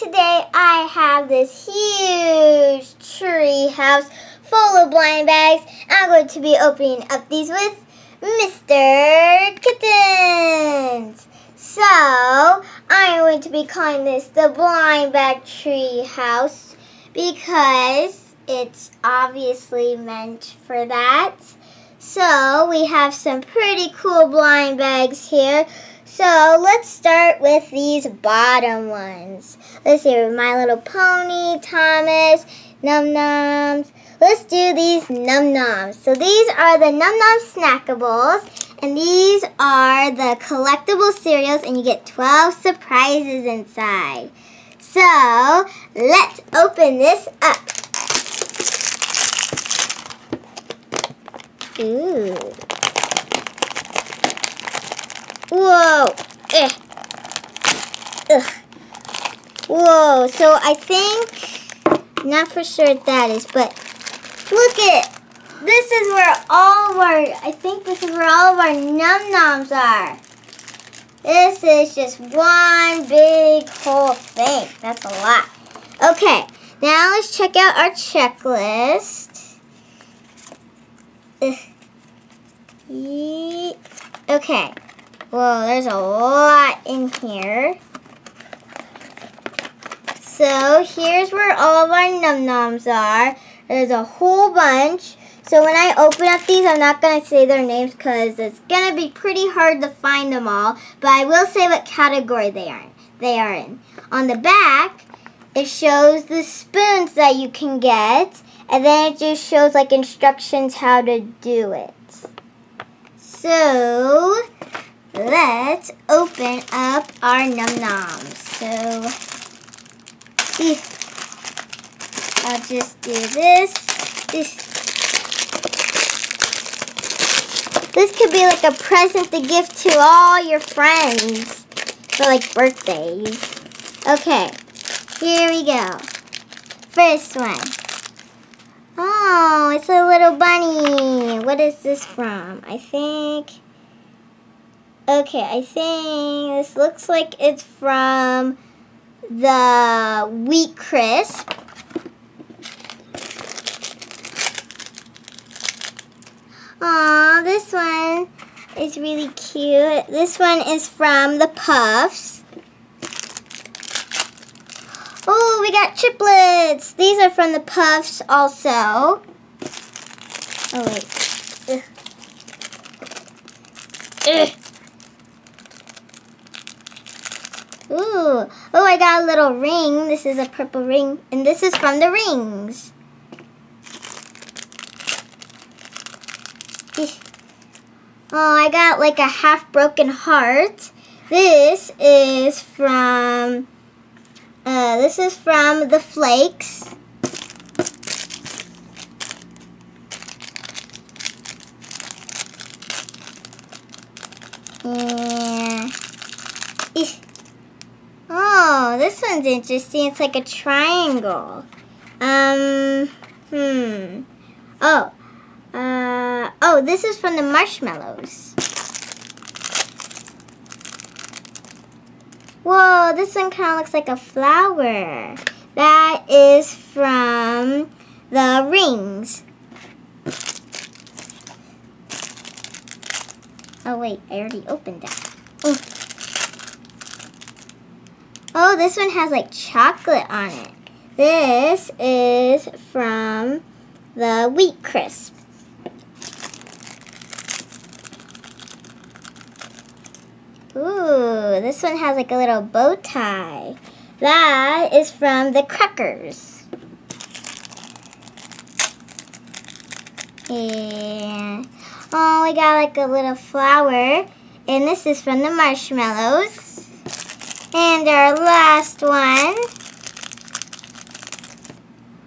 today I have this huge tree house full of blind bags. I'm going to be opening up these with Mr. Kittens. So, I'm going to be calling this the blind bag tree house because it's obviously meant for that. So, we have some pretty cool blind bags here. So let's start with these bottom ones. Let's see, My Little Pony, Thomas, Num Noms. Let's do these Num Noms. So these are the Num Nom Snackables, and these are the collectible cereals, and you get 12 surprises inside. So let's open this up. Ooh. Whoa. Eh. Ugh. Whoa. So I think, not for sure what that is, but look at This is where all of our, I think this is where all of our num-noms are. This is just one big whole thing. That's a lot. Okay, now let's check out our checklist. Ugh. Okay. Whoa, there's a lot in here. So here's where all of our num-noms are. There's a whole bunch. So when I open up these, I'm not going to say their names because it's going to be pretty hard to find them all. But I will say what category they are, they are in. On the back, it shows the spoons that you can get. And then it just shows like instructions how to do it. So, let's open up our num-noms. So, I'll just do this. This. This could be like a present to give to all your friends for like birthdays. Okay, here we go. First one. Oh, it's a little bunny. What is this from? I think... Okay, I think this looks like it's from the Wheat Crisp. Aw, this one is really cute. This one is from the Puffs. Oh, we got triplets. These are from the Puffs also. Oh, wait. Ugh. Ugh. Ooh. Oh, I got a little ring. This is a purple ring. And this is from the rings. Oh, I got like a half broken heart. This is from, uh, this is from the flakes. Yeah. Oh, this one's interesting. It's like a triangle. Um, hmm. Oh, uh, oh, this is from the marshmallows. Whoa, this one kind of looks like a flower. That is from the rings. Oh, wait, I already opened that. Oh. this one has like chocolate on it. This is from the Wheat Crisp. Ooh, this one has like a little bow tie. That is from the crackers. And, oh, we got like a little flower. And this is from the marshmallows. And our last one.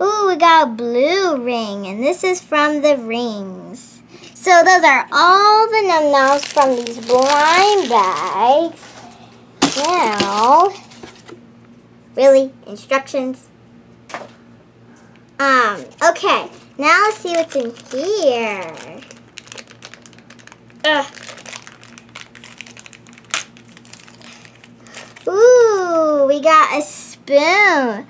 Ooh, we got a blue ring. And this is from the rings. So those are all the num-noms from these blind bags. Now, really, instructions? Um, okay, now let's see what's in here. Ugh. Ooh, we got a spoon.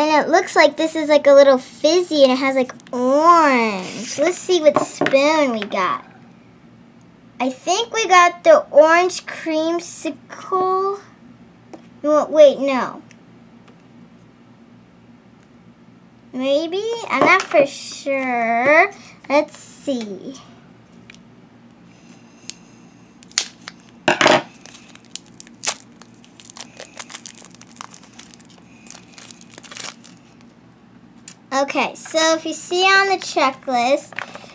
And it looks like this is like a little fizzy and it has like orange. Let's see what spoon we got. I think we got the orange creamsicle. wait, no. Maybe? I'm not for sure. Let's see. Okay, so if you see on the checklist,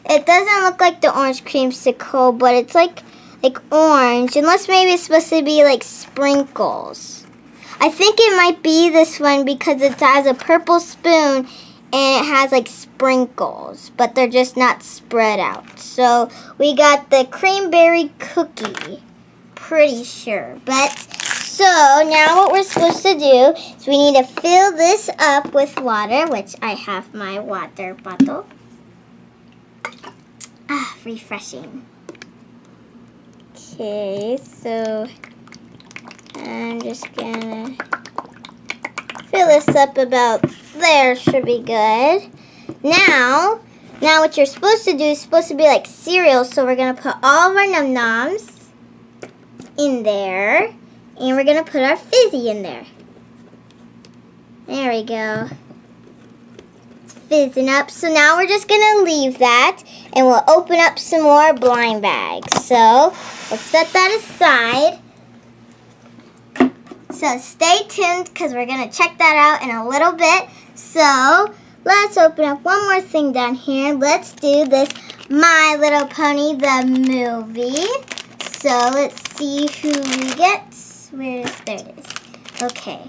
it doesn't look like the orange creamsicle, but it's like like orange, unless maybe it's supposed to be like sprinkles. I think it might be this one because it has a purple spoon and it has like sprinkles, but they're just not spread out. So we got the cranberry cookie, pretty sure. But so now what we're supposed to do is we need to fill this up with water, which I have my water bottle. Ah, refreshing. Okay, so I'm just gonna fill this up about there should be good. Now, now what you're supposed to do is supposed to be like cereal. So we're to put all of our Num Noms in there. And we're going to put our Fizzy in there. There we go. It's fizzing up. So now we're just going to leave that. And we'll open up some more blind bags. So we'll set that aside. So stay tuned because we're going to check that out in a little bit. So let's open up one more thing down here. Let's do this My Little Pony, the movie. So let's see who we get. Where is, there it is. Okay.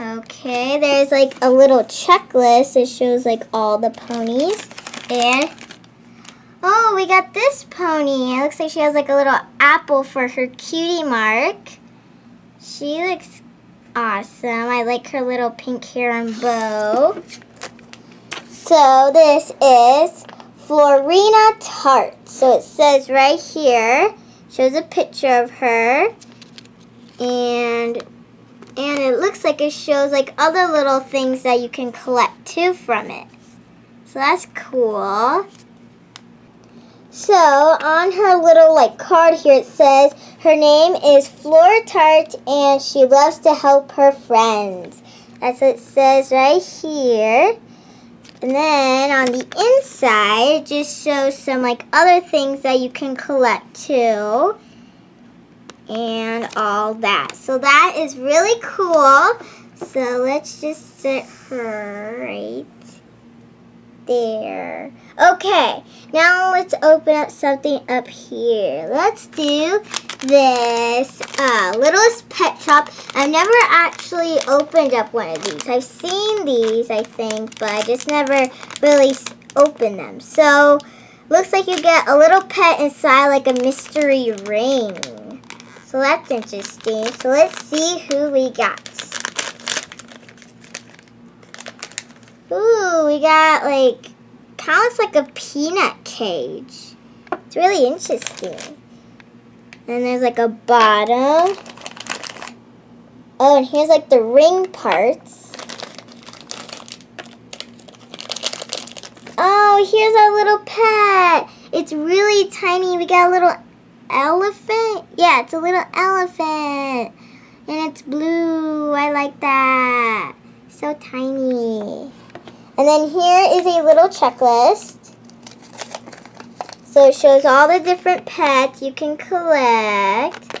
Okay, there's like a little checklist. It shows like all the ponies. And Oh, we got this pony. It looks like she has like a little apple for her cutie mark. She looks awesome. I like her little pink hair and bow. So this is Florina Tart. So it says right here, shows a picture of her. And and it looks like it shows like other little things that you can collect too from it. So that's cool. So on her little like card here it says her name is Flora Tart and she loves to help her friends. That's what it says right here. And then on the inside it just shows some like other things that you can collect too. And all that. So that is really cool. So let's just sit her right there. Okay, now let's open up something up here. Let's do this uh, Littlest Pet Shop. I've never actually opened up one of these. I've seen these, I think, but I just never really opened them. So, looks like you get a little pet inside like a mystery ring. So that's interesting. So let's see who we got. Ooh, we got like, kind of looks like a peanut cage. It's really interesting. And there's like a bottom. Oh, and here's like the ring parts. Oh, here's our little pet. It's really tiny. We got a little elephant. Yeah, it's a little elephant. And it's blue. I like that. So tiny. And then here is a little checklist. So it shows all the different pets you can collect.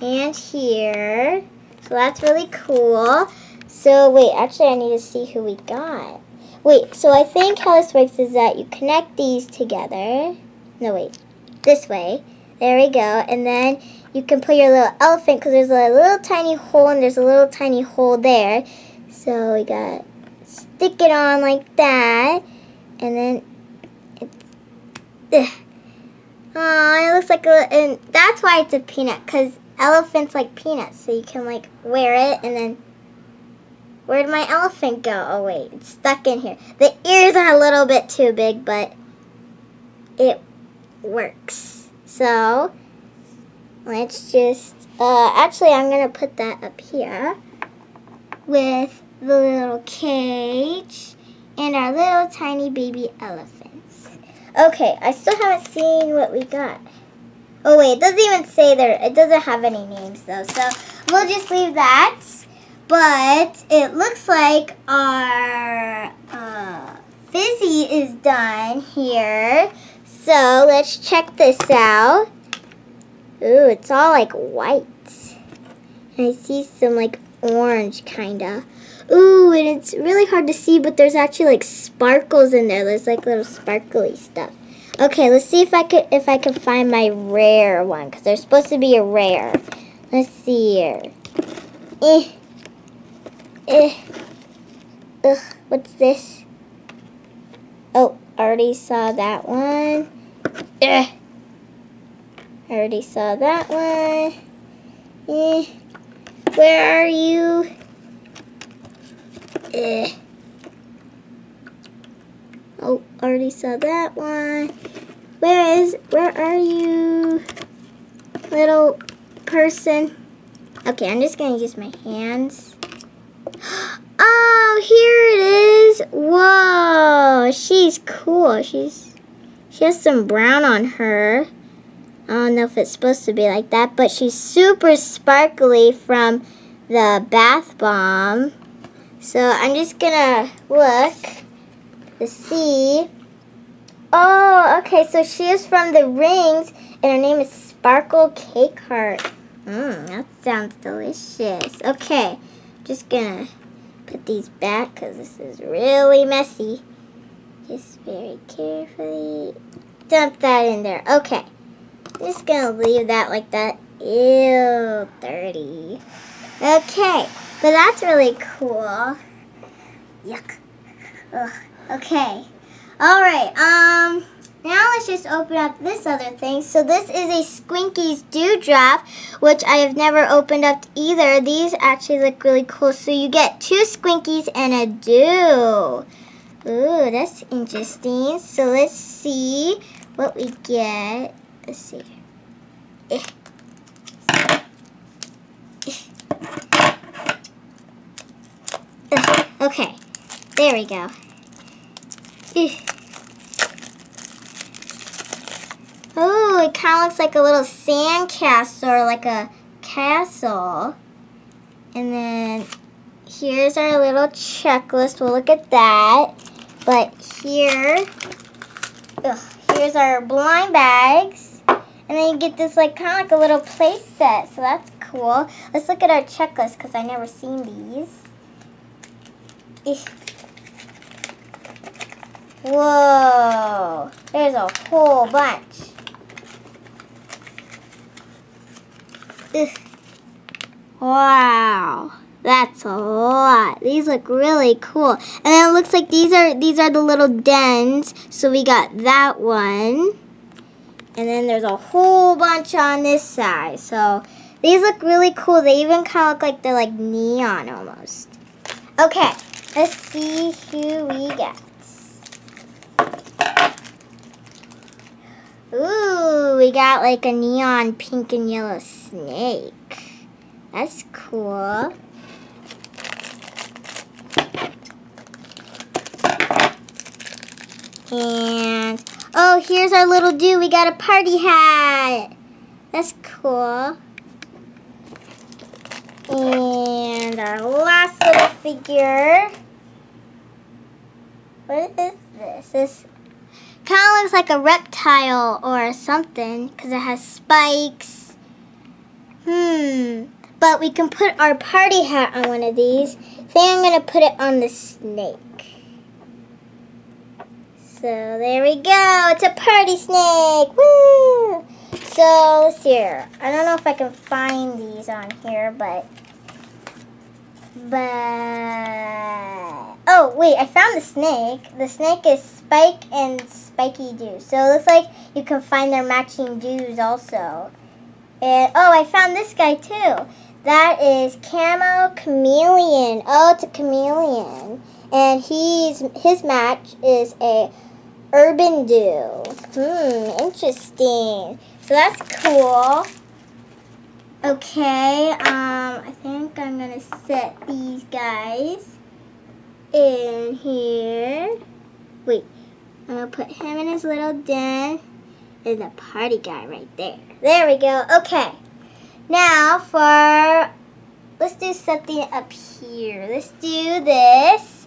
And here. So that's really cool. So wait, actually I need to see who we got. Wait, so I think how this works is that you connect these together. No, wait. This way. There we go. And then you can put your little elephant because there's a little tiny hole and there's a little tiny hole there. So we got stick it on like that, and then oh, it looks like a, and that's why it's a peanut, because elephants like peanuts, so you can like wear it, and then, where'd my elephant go? Oh wait, it's stuck in here. The ears are a little bit too big, but it works. So, let's just, uh, actually I'm going to put that up here with the little cage and our little tiny baby elephants. Okay, I still haven't seen what we got. Oh wait, it doesn't even say there, it doesn't have any names though, so we'll just leave that. But it looks like our uh, Fizzy is done here. So let's check this out. Ooh, it's all like white. And I see some like orange kinda. Ooh, and it's really hard to see, but there's actually like sparkles in there. There's like little sparkly stuff. Okay, let's see if I could if I can find my rare one, because there's supposed to be a rare. Let's see here. Eh. Eh. Ugh, what's this? Oh, already saw that one. Eh. I already saw that one. Eh. Where are you? Eh. Oh, already saw that one. Where is, where are you, little person? Okay, I'm just gonna use my hands. Oh, here it is. Whoa, she's cool. She's, she has some brown on her. I don't know if it's supposed to be like that, but she's super sparkly from the bath bomb. So I'm just gonna look to see. Oh, okay, so she is from the rings, and her name is Sparkle Cake Heart. Mmm, that sounds delicious. Okay, just gonna put these back because this is really messy. Just very carefully dump that in there. Okay, just gonna leave that like that. Ew, dirty. Okay, but that's really cool. Yuck. Ugh. Okay. All right. Um. Now let's just open up this other thing. So this is a Squinkies Do Drop, which I have never opened up either. These actually look really cool. So you get two Squinkies and a Dew. Ooh, that's interesting. So let's see what we get. Let's see. Eh. Okay, there we go. Oh, it kind of looks like a little sand castle or like a castle. And then here's our little checklist. We'll look at that. But here, ugh, here's our blind bags. And then you get this like kind of like a little play set. So that's cool. Let's look at our checklist because i never seen these. Whoa, there's a whole bunch. Wow, that's a lot. These look really cool. And it looks like these are these are the little dens. So we got that one. And then there's a whole bunch on this side. So these look really cool. They even kind of look like they're like neon almost. Okay, let's see who we get. Ooh, we got like a neon pink and yellow snake. That's cool. And, oh, here's our little dude. We got a party hat. That's cool. And our last little figure. What is this? This kind of looks like a reptile or something because it has spikes. Hmm. But we can put our party hat on one of these. I think I'm going to put it on the snake. So there we go. It's a party snake. Woo! So let's see here. I don't know if I can find these on here, but but oh wait, I found the snake. The snake is Spike and Spiky Dew. So it looks like you can find their matching dews also. And oh, I found this guy too. That is Camo Chameleon. Oh, it's a chameleon. And he's his match is a Urban Dew. Hmm, interesting. So that's cool. Okay, um, I think I'm gonna set these guys in here. Wait, I'm gonna put him in his little den and the party guy right there. There we go. Okay, now for, let's do something up here. Let's do this.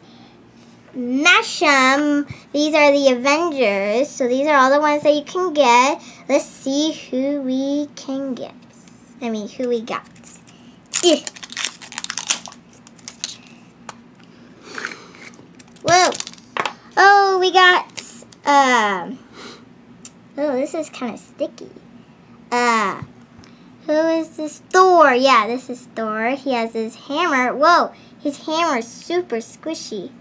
Mash'em. These are the Avengers. So these are all the ones that you can get. Let's see who we can get. I mean, who we got. Eh. Whoa. Oh, we got, um, oh, this is kind of sticky. Uh, who is this? Thor. Yeah, this is Thor. He has his hammer. Whoa, his hammer is super squishy.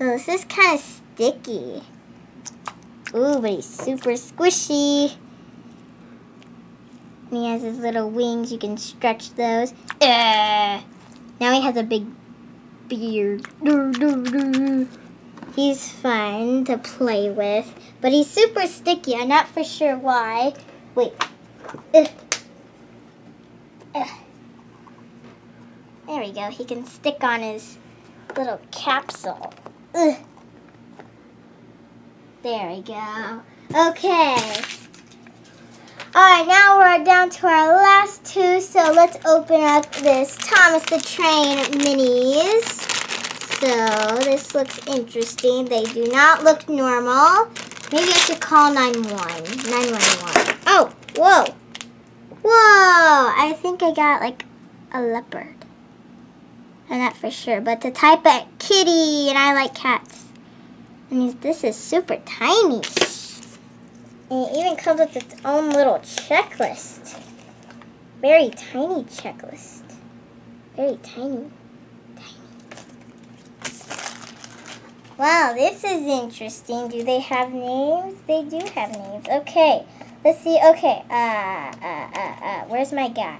Oh, this is kind of sticky. Ooh, but he's super squishy. And he has his little wings. You can stretch those. Uh, now he has a big beard. He's fun to play with. But he's super sticky. I'm not for sure why. Wait. There we go. He can stick on his little capsule. There we go. Okay. Alright, now we're down to our last two, so let's open up this Thomas the Train minis. So, this looks interesting. They do not look normal. Maybe I should call 911. 911. Oh, whoa. Whoa, I think I got like a leopard. I'm not for sure, but the type of kitty, and I like cats. I mean, this is super tiny. And it even comes with its own little checklist. Very tiny checklist. Very tiny. Tiny. Wow, this is interesting. Do they have names? They do have names. Okay, let's see. Okay, uh, uh, uh, uh, where's my guy?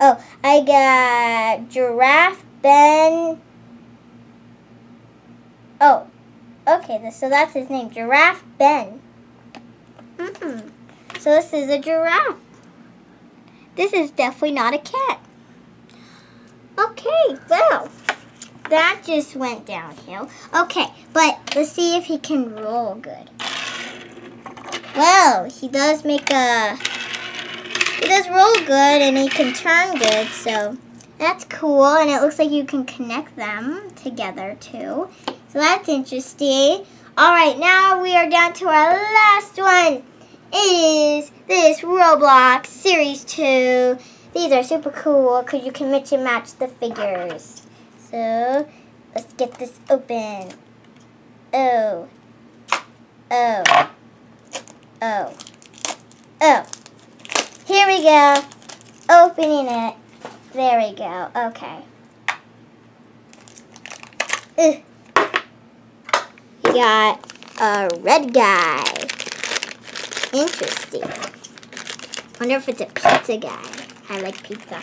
Oh, I got Giraffe Ben. Oh, okay, so that's his name, Giraffe Ben. Mm. So this is a giraffe. This is definitely not a cat. Okay, well, that just went downhill. Okay, but let's see if he can roll good. Well, he does make a, he does roll good and he can turn good, so that's cool. And it looks like you can connect them together too. So that's interesting. All right, now we are down to our last one. It is this Roblox Series 2. These are super cool because you can mix and match the figures. So, let's get this open. Oh. Oh. Oh. Oh. Here we go. Opening it. There we go. Okay. Ugh got a red guy. Interesting. Wonder if it's a pizza guy. I like pizza.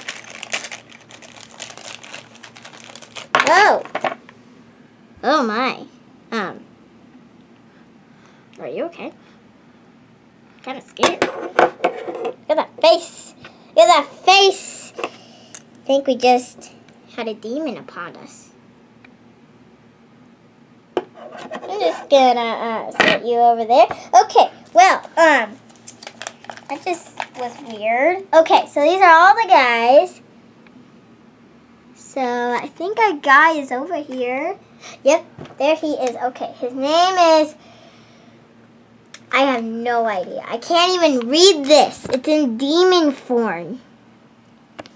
Oh! Oh my. Um. Are you okay? Kind of scared. Look at that face. Look at that face. I think we just had a demon upon us. I'm just gonna uh, set you over there. Okay, well, um, that just was weird. Okay, so these are all the guys. So I think our guy is over here. Yep, there he is. Okay, his name is... I have no idea. I can't even read this. It's in demon form.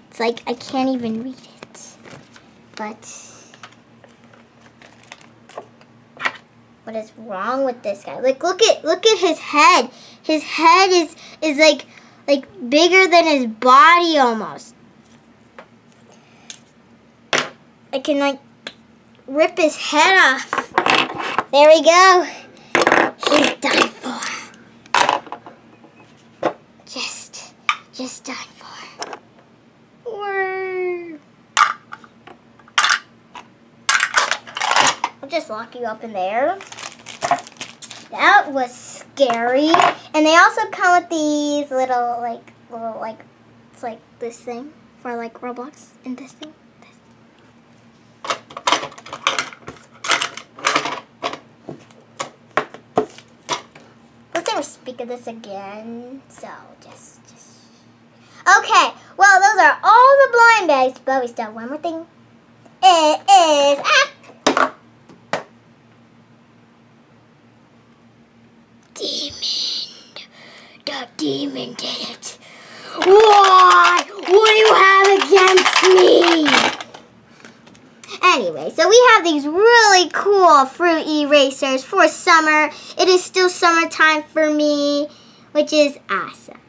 It's like I can't even read it. But... What is wrong with this guy? Like look at look at his head. His head is is like like bigger than his body almost. I can like rip his head off. There we go. He's done for. Just just done for. I'll just lock you up in there. That was scary. And they also come with these little, like, little, like, it's like this thing. for like Roblox and this thing. Let's never speak of this again. So just, just. Okay. Well, those are all the blind bags, but we still have one more thing. It is ah. Demon. Demon did it. Why? What do you have against me? Anyway, so we have these really cool fruit erasers for summer. It is still summertime for me, which is awesome.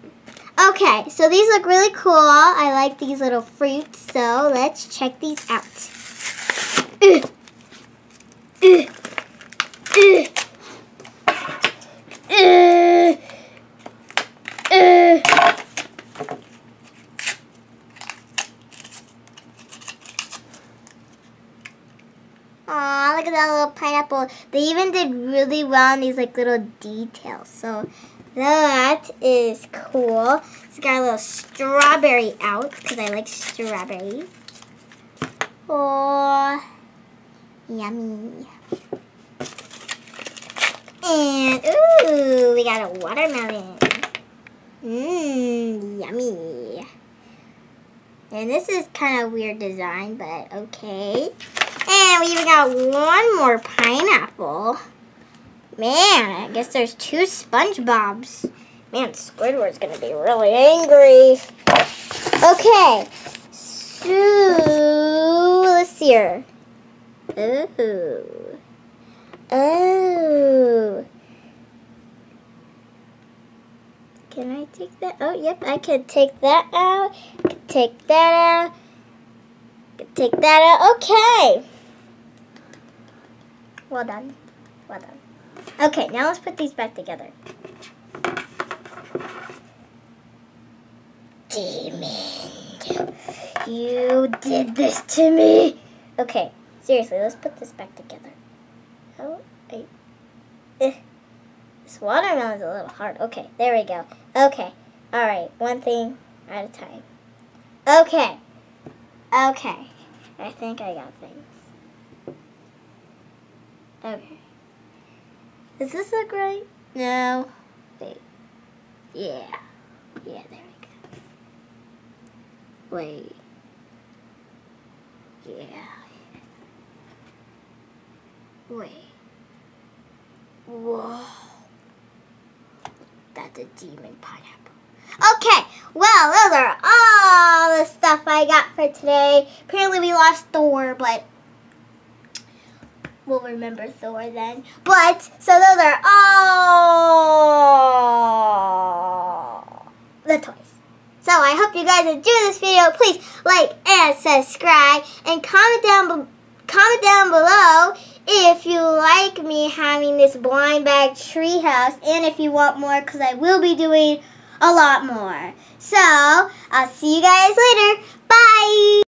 Okay, so these look really cool. I like these little fruits, so let's check these out. Ugh. Ugh. Ugh. Ugh. Ugh. Aw, look at that little pineapple. They even did really well on these like little details. So that is cool. It's got a little strawberry out because I like strawberries. Oh, yummy. And, ooh, we got a watermelon. Mmm, yummy. And this is kind of weird design, but okay. And we even got one more pineapple. Man, I guess there's two SpongeBobs. Man, Squidward's going to be really angry. Okay. So, let's see here. Ooh. Oh. Can I take that? Oh, yep, I can take that out. Take that out. Take that out. Okay. Well done. Well done. Okay, now let's put these back together. Demon. You did this to me. Okay, seriously, let's put this back together. Oh, I, eh. This watermelon's a little hard. Okay, there we go. Okay, alright, one thing at a time. Okay, okay. I think I got things. Okay. Does this look right? No. Wait. Yeah. Yeah, there we go. Wait. Yeah. Wait. Whoa. That's a demon pineapple. Okay, well, those are all the stuff I got for today. Apparently we lost Thor, but we'll remember Thor then. But, so those are all the toys. So I hope you guys enjoyed this video. Please like and subscribe and comment down comment down below if you like me having this blind bag treehouse and if you want more because I will be doing a lot more. So, I'll see you guys later. Bye!